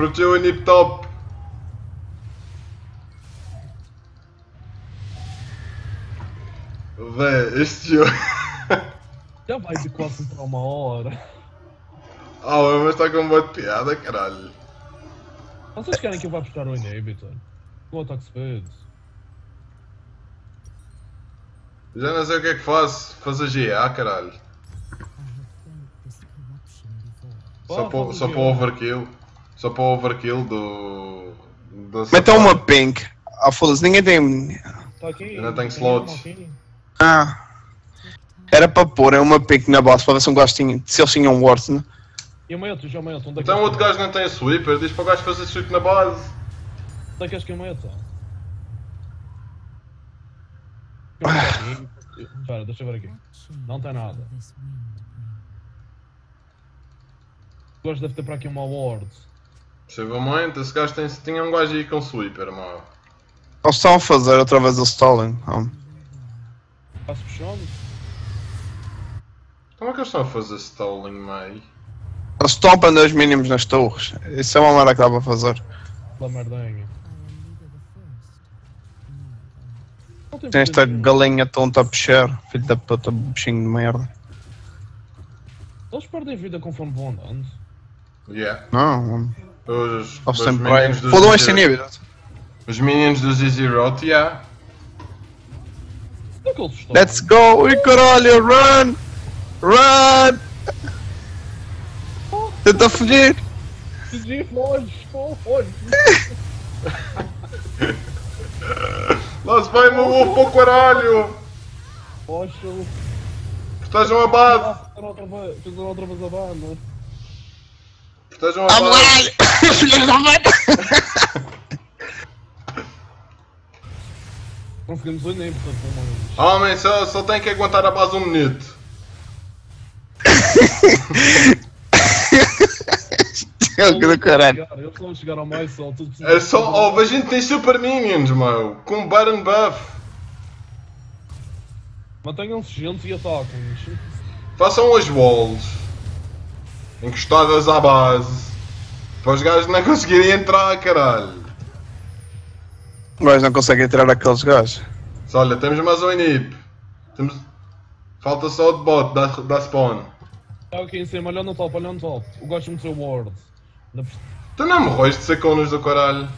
Protegeu o Nip Top. Vé, este jogo. Já vai de quase para uma hora. Ah, mas está com boa de piada, caralho. Vocês querem que eu vá buscar o inhibitor? Com ataque speed. Já não sei o que é que faço. Fazer GA, caralho. Só Ah, o para o overkill. Só para o overkill do. do Metam Safari. uma pink. Ah, foda-se, ninguém tem. Tá aqui. Tenho Tem slots. Ah. Era para pôr uma pink na base para ver se um gajo tinha. Se eles tinham wards, né? E o meto, já o. Onde é que Então o outro gajo não tem sweeper. Diz para o gajo fazer sweep na base. Onde é que és que eu meto? Espera, deixa eu ver aqui. Não tem nada. O gajo deve ter para aqui uma ward. Chegou muito. Esse gajo tem, tinha um gajo aí com sweeper, mano. Eles estão a fazer outra vez o stalling. Puxando. Como é que eles estão a fazer stalling, mãe? Eles estão a prender os mínimos nas torres. Isso é uma merda que dá para fazer. Pela tem esta galinha tonta a puxar. Filho da puta, bichinho de merda. Eles perdem vida conforme vão andando. Yeah. Não, Os, os minions dos Fodam este inhibitor. Os minions dos Easy Road, yeah. É? Let's go! E caralho, run! Run! Tenta fugir! Fugir, foge, foge. Lá se vai, meu ovo para o caralho! Foge, eu- Protejam a base! Ah, fizeram outra vez, fizeram outra vez a banda. Protejam a Vamos lá! Filhos da puta! Conseguimos o nem, portanto. Homem, só, só tem que aguentar a base um minuto. É do caralho. Eles vão chegar ao mais precisa- É só. Oh, a gente tem super minions, meu. Com Baron Buff. Mantenham-se juntos e ataquem-nos. Façam as walls. Encostadas à base. Para os gajos não conseguirem entrar, caralho. Mas não conseguem tirar aqueles gajos. Mas olha, temos mais um inip. Temos... Falta só o de bot, da, da spawn. Está aqui em cima, olha no top, olha no top. O gajo meteu ward. Ainda por- Tu não morreste de saconos do caralho.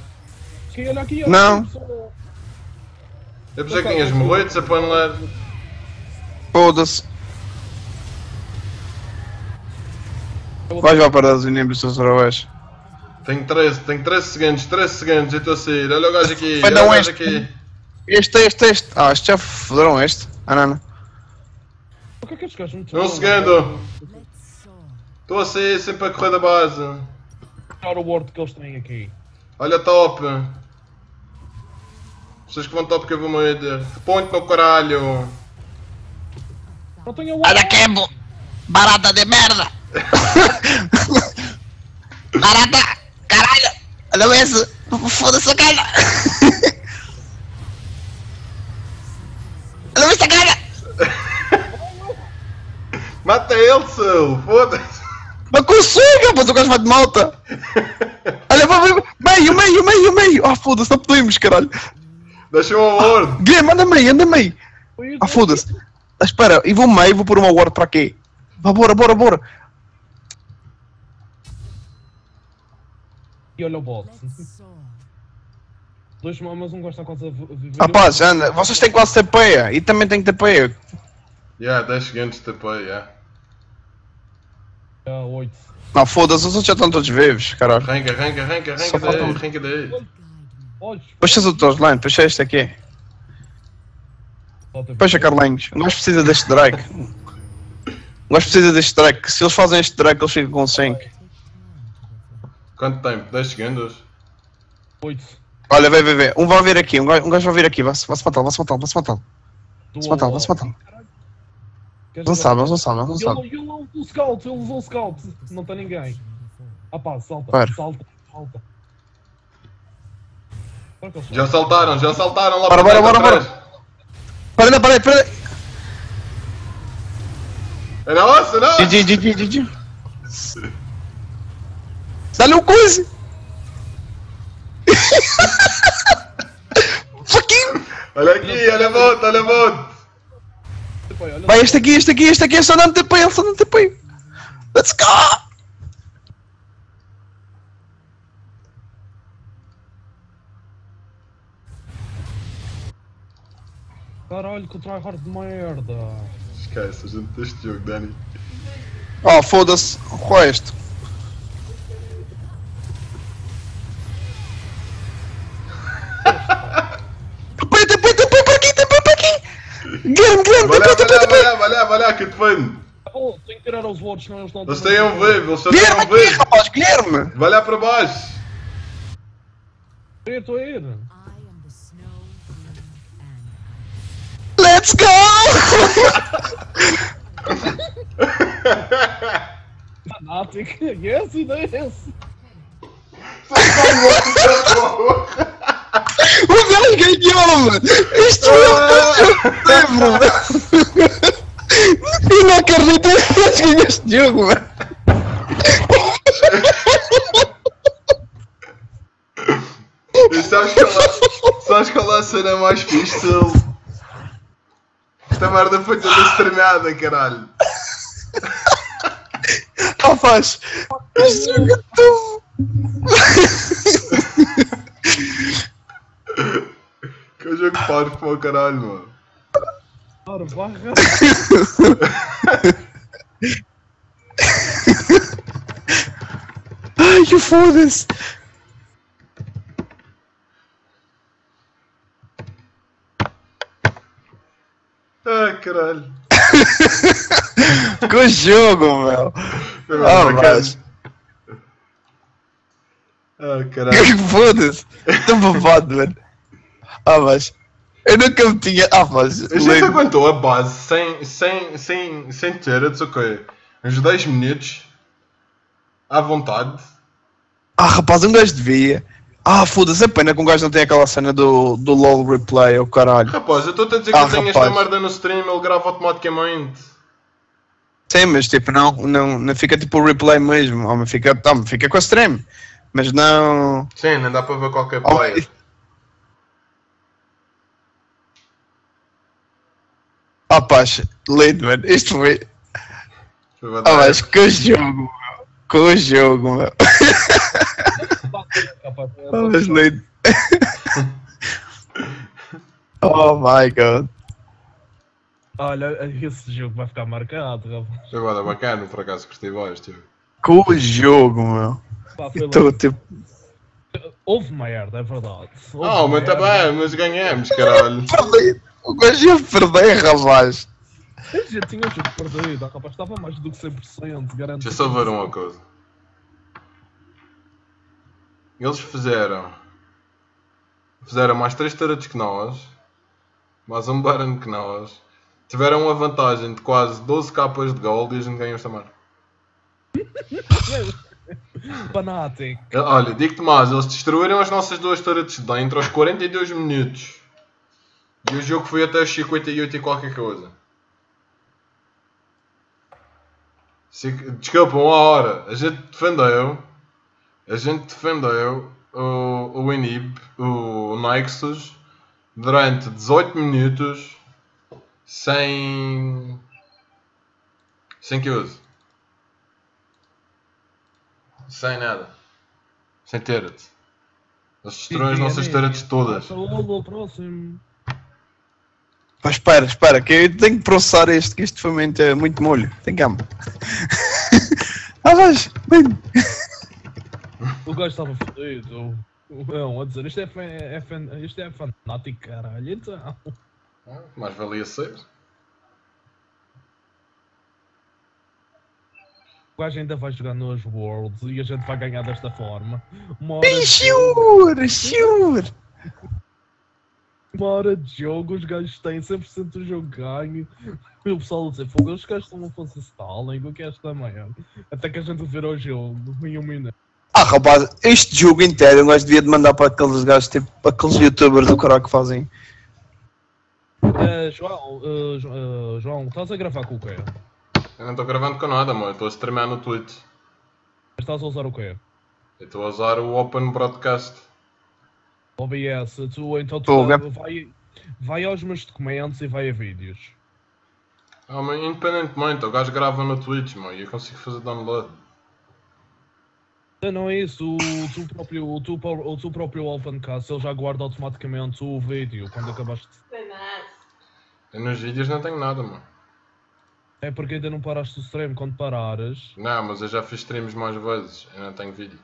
Aqui, olha aqui, olha Não. Eu pensei que tinhas morrido de sapanelar. Foda-se. Vais lá para os inimigos outra vez. Tenho 13, tenho 13 segundos, 13 segundos e estou a sair. Olha o gajo aqui, Vai olha o gajo este. aqui. Este, este, este. Ah, este já foderam este. Ah, não, não. O que é que estes gajos meteram? Um segundo. Estou a sair sempre a correr da base. Olha o ward que eles têm aqui. Olha top. Vocês que vão top que eu vou morrer. Ponte no caralho. Não tenho ward. Olha que bo- barata de merda! Barata! Caralho! Olha esse! Foda-se a cara! Olha essa cara! Mata ele, seu. Foda-se. Não consigo, mas o gajo vai de malta. Olha, vai, vai, meio, meio, meio, meio. Ah, foda-se, não podemos, caralho. Deixa-me a ward. Guilherme, anda meio, anda meio. Ah, foda-se. Ah, espera, e vou meio, vou pôr uma ward para aqui. Vá, bora, bora, bora. E olha o bot. Dois mamas, um gosta quase a vi- viver. Rapaz, anda, vocês têm quase TP e também têm TP. Yeah, 10 segundos de TP, yeah. Ah, oito. Não, foda-se, os outros já estão todos vivos, caralho. Arranca, arranca, arranca, arranca falta daí, um. arranca daí. Puxa os outros line, puxa este aqui. Puxa, Carlinhos. Um gajo precisa deste Drake. Um gajo precisa deste Drake. Se eles fazem este Drake, eles ficam com 5. Quanto tempo? 10 segundos? Oito. Olha, vê, vê, vê. Um vai vir aqui, um gajo, um gajo vai vir aqui. Vai-se vai matá-lo, vai-se matá-lo, vai-se matá-lo. Vai-se matá-lo, vai-se matá-lo. Não sabe, eles não sabem, eles não sabem. Ele, usou o scout, ele usou o scout. Não tem ninguém. Ah pá, salta, Para. salta, salta. Já saltaram, já saltaram lá Bora, para bora, dentro bora, atrás. Para parede, para É nossa, não! GG, GG, GG. Dá-lhe um coisa. Fucking. Olha aqui, olha a moto, olha a moto. Vai, este aqui, este aqui, este aqui, é só não te apoio, só não te apoio. Let's go! Caralho, que tryhard de merda. Esquece, a gente deste jogo, Dani. Oh, foda-se. Qual é este? Os watts, senão eles estão... Eles têm um vivo, eles só têm Guilherme, um aqui, vivo. rapaz, Guilherme! Vai lá para baixo. Eu estou a ir. I am the snow, wind, and Let's go! Fanatic, yes, it is. O gajo ganhou-me! Isto é o meu lembro! Eu não acredito que ganhou este jogo, mano! E sabes qual é, sabes qual é a cena mais fixe? Esta merda foi toda estranhada, caralho. Este jogo é. Que o jogo parvo para o caralho, mano. Barra. Ai, que foda-se! Ah, caralho. Que jogo, meu! Ah, mas... Ah, caralho. Que foda-se! Estou babado, mano! Ah, mas... Eu nunca me tinha... Ah, mas... A gente aguentou a base sem, sem, sem, sem ter, o quê? Uns 10 minutos. À vontade. Ah, rapaz, um gajo devia... Ah, foda-se, é pena que um gajo não tem aquela cena do, do LOL replay, o caralho. Rapaz, eu estou a dizer que Ah, eu tenho esta merda no stream, ele grava automaticamente. Sim, mas tipo, não, não, não fica tipo o replay mesmo. Homem, fica, tá, fica com a stream. Mas não. Sim, não dá para ver qualquer Oh, player. Ah, paz, lindo, mano. Isto foi. Bué Ah, que jogo, meu. Que jogo, meu. Rapaz, Ah, mas lindo. oh my god. Olha, esse jogo vai ficar marcado, rapaz. Bué da bacana, por acaso gostei mais, tio. Que jogo, meu. Pá. Estou tipo. Houve merda, é verdade. Houve Ah, mas tá bem, mas ganhamos, caralho. O gajo ia perder, rapaz. A gente tinha o jogo perdido, rapaz, estava mais do que 100%, garanto. Deixa eu só ver uma coisa. Eles fizeram. Fizeram mais 3 turrets que nós. Mais um Baron que nós. Tiveram uma vantagem de quase 12 capas de gold e a gente ganhou esta merda. Fanatic. Olha, digo-te mais, eles destruíram as nossas duas turrets de dentro aos 42 minutos. E o jogo foi até aos 58 e qualquer coisa. Desculpa, uma hora. A gente defendeu. A gente defendeu o, o Inib, o Nexus, durante 18 minutos sem. sem que use. Sem nada. Sem turret. Eles destruíram as nossas turrets todas. Saúde ao próximo. Mas espera, espera, que eu tenho que processar este, que isto foi muito, muito molho. Tem calma. ah, mas, bem, O gajo estava fodido. Não, a dizer, isto é, fan, é, fan, isto é fanático, caralho. Então. Ah, Mais valia ser. O gajo ainda vai jogar nos Worlds e a gente vai ganhar desta forma. Uma hora, sure, sure. Uma hora de jogo, os gajos têm 100% do jogo ganho. E o pessoal a dizer, fogo, os gajos estão a fazer stalling, o que é esta merda? Até que a gente vira o jogo em um minuto. Ah, rapaz, este jogo inteiro gajo devia de mandar para aqueles gajos, tipo, aqueles youtubers do caralho que fazem. Eh, João, Jo- eh, João, estás a gravar com o quê? Eu não estou gravando com nada, mano. Estou a streamar no Twitch. Estás a usar o quê? Eu estou a usar o Open Broadcast. OBS, tu então tu Tô, vai, vai aos meus documentos e vai a vídeos. Ah, mas independentemente, o gajo grava no Twitch, mano, e eu consigo fazer download. Não, não é isso, o tu próprio, o tu, o tu próprio OpenCast ele já guarda automaticamente o vídeo quando acabaste. Eu nos vídeos não tenho nada, mano. É porque ainda não paraste o stream, quando parares. Não, mas eu já fiz streams mais vezes, eu não tenho vídeo.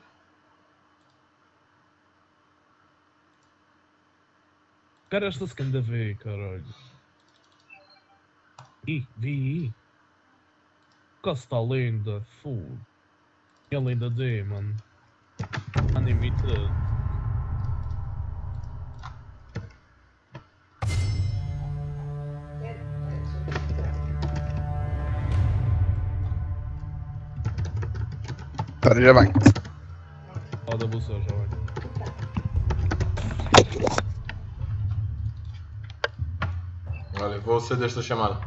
Cara, esta skin da V, caralho. Ih, vi. Que está linda, foda. É linda D, mano. Unlimited. Espera, já bem. Foda você, jovem. Vou ser desta chamada.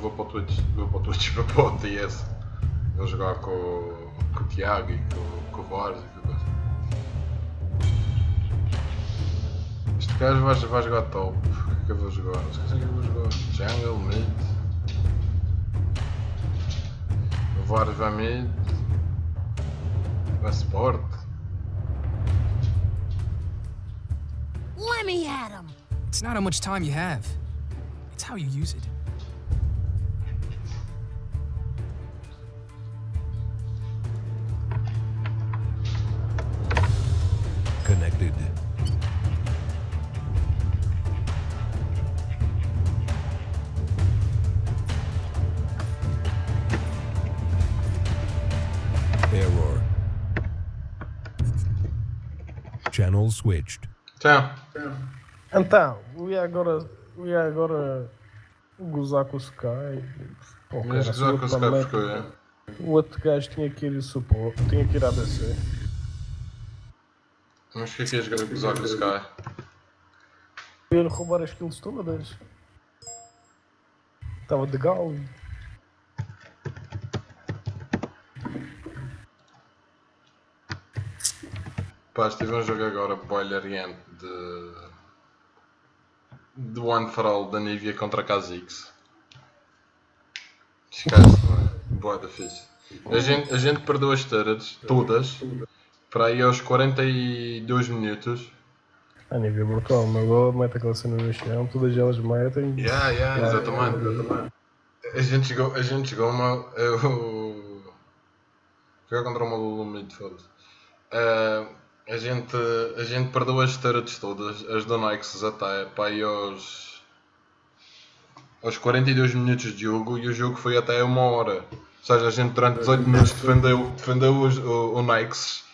Vou, para o Twitch, vou para o Twitch, vou para o TS. Vou jogar com, com o Tiago e com, com o Boris gajo vai, vai jogar top. O que é que eu vou jogar? Não sei o que é que eu vou jogar. Jungle, mid. O Varus vai mid. Vai sport. Let me at him. It's not how much time you have, it's how you use it. Channel switched. Tchau. Então, eu ia agora, eu ia agora gozar com o Sky. Pô, Mas cara, gozar com o Sky porque é. O outro gajo tinha que ir a supor, tinha que ir ABC. Mas o que é que jogar com óculos Sky? Ia roubar as kills todas. Estava de galo. Pá, estive a jogo agora Boiler End de. de One for All da Nivea contra a Kha'Zix. Esquece, não é? Boa da fixe. A gente, a gente perdeu as turrets, todas, para aí aos 42 minutos. A nível brutal, mas agora mete aquela cena no chão, todas elas metem. Yeah, yeah, exatamente. exatamente. A gente chegou, a gente chegou uma. Eu. Jogar contra uma Lulu mid, foda-se. A gente, a gente perdeu as turrets todas, as do Nixes até para aí aos. aos 42 minutos de jogo e o jogo foi até uma hora. Ou seja, a gente durante 18 minutos defendeu, defendeu os, o, o Nixes.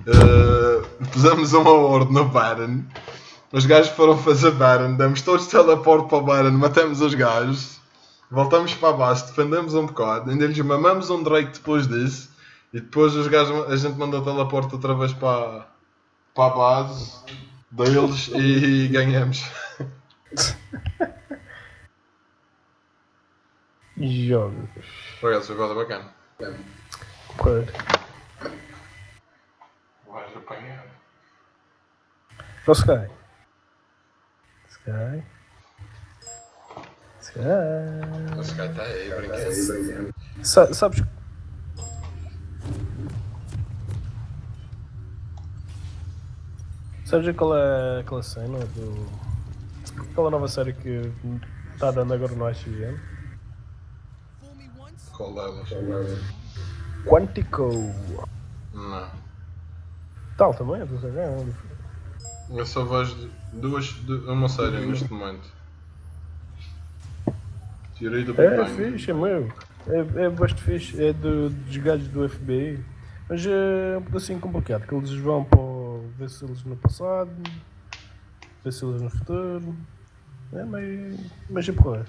Ah, pusemos uma horde no Baron. Os gajos foram fazer Baron, damos todos teleporte para o Baron, matamos os gajos, voltamos para a base, defendemos um bocado, ainda lhes mamamos um Drake depois disso, e depois os gajos, a gente mandou teleporte outra vez para, para a base deles e ganhamos. Jogos. Por acaso foi bacana. Porra. Vais apanhar. Ó Sky. Sky. Sky. Esse cara está aí, brinquedo. Sa- sabes. Sabes qual é aquela cena do. aquela nova série que está dando agora no IGN? Qual delas? Quantico. Não. Tal também, é do IGN. Eu só vejo duas, du- uma série neste momento. Tirei do É Bang. fixe, é meu. É, é bastante fixe. É do, dos gajos do FBI. Mas é um pedacinho complicado, que eles vão para eles no passado, eles no futuro. É meio. É porra.